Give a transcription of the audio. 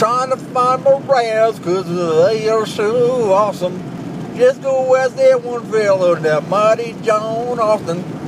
Trying to find more brands because they are so awesome. Just go west that one fellow, that mighty John Austin.